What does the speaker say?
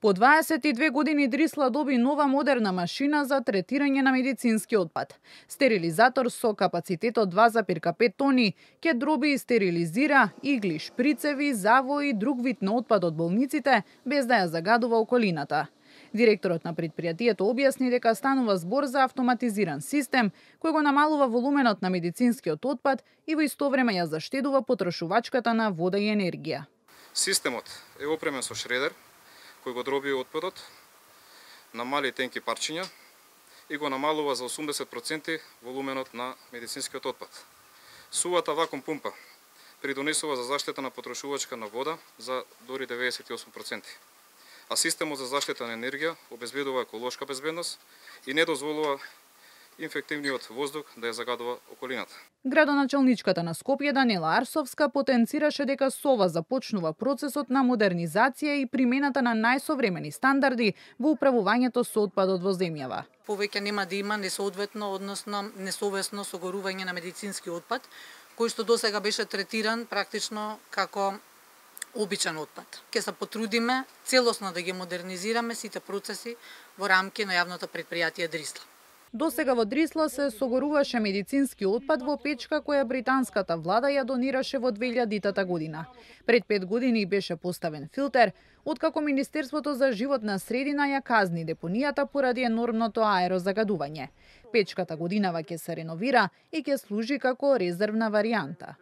По 22 години Дрисла доби нова модерна машина за третирање на медицински отпад. Стерилизатор со капацитет од 2,5 тони ќе дроби и стерилизира игли, шприцеви, завои и друг вид на отпад од болниците без да ја загадува околината. Директорот на предпријатието објасни дека станува збор за автоматизиран систем кој го намалува волуменот на медицинскиот отпад и во исто време ја заштедува потрошувачката на вода и енергија. Системот е опремен со шредер кој го дроби отпадот на мали тенки парчиња и го намалува за 80% волуменот на медицинскиот отпад. Сувата вакуум пумпа придонесува за заштита на потрошувачка на вода за дори 98%. А системот за заштита на енергија обезбедува еколошка безбедност и не дозволува инфективниот воздух да ја загадува околината. Градоначалничката на Скопје Данела Арсовска потенцираше дека СОВА започнува процесот на модернизација и примената на најсовремени стандарди во управувањето со отпадот во земјава. Повеќе нема да има несоодветно, односно несовесно согорување на медицински отпад, кој што досега беше третиран практично како обичен отпад. Ке се потрудиме целосно да ги модернизираме сите процеси во рамки на јавното предпријатие Дрисла. До сега во Дрисла се согоруваше медицински отпад во печка која британската влада ја донираше во 2000 година. Пред пет години беше поставен филтер, откако Министерството за животна средина ја казни депонијата поради енормното аерозагадување. Печката годинава ќе се реновира и ќе служи како резервна варијанта.